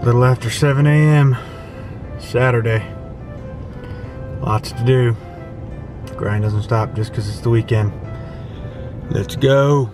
A little after 7 a.m. Saturday. Lots to do. Grind doesn't stop just because it's the weekend. Let's go.